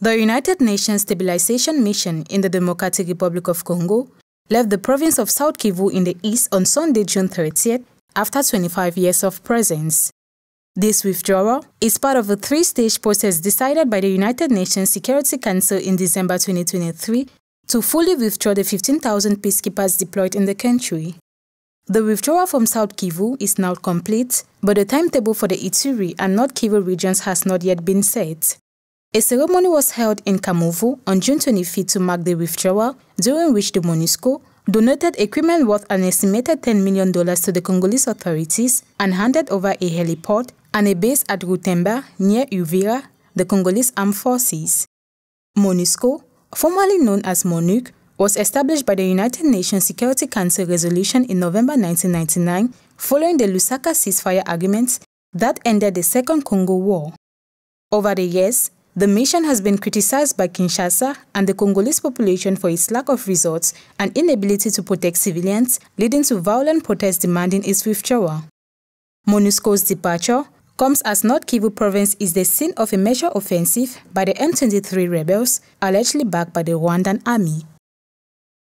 The United Nations Stabilization Mission in the Democratic Republic of Congo left the province of South Kivu in the east on Sunday, June 30th, after 25 years of presence. This withdrawal is part of a three-stage process decided by the United Nations Security Council in December 2023 to fully withdraw the 15,000 peacekeepers deployed in the country. The withdrawal from South Kivu is now complete, but the timetable for the Ituri and North Kivu regions has not yet been set. A ceremony was held in Kamuvu on June 25 to mark the withdrawal, during which the MONUSCO donated equipment worth an estimated $10 million to the Congolese authorities and handed over a heliport and a base at Rutemba near Uvira, the Congolese Armed Forces. MONUSCO, formerly known as MONUC, was established by the United Nations Security Council resolution in November 1999 following the Lusaka ceasefire agreements that ended the Second Congo War. Over the years, the mission has been criticized by Kinshasa and the Congolese population for its lack of results and inability to protect civilians, leading to violent protests demanding its withdrawal. MONUSCO's departure comes as North Kivu province is the scene of a major offensive by the M23 rebels, allegedly backed by the Rwandan army.